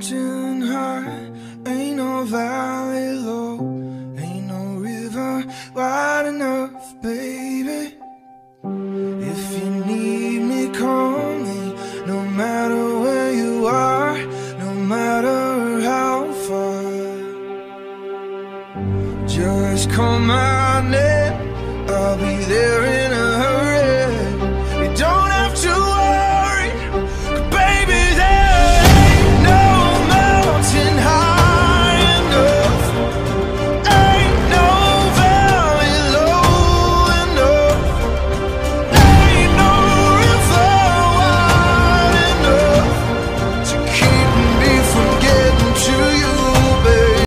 Ain't no mountain high, ain't no valley low, ain't no river wide enough, baby. If you need me, call me, no matter where you are, no matter how far. Just call my name, I'll be there in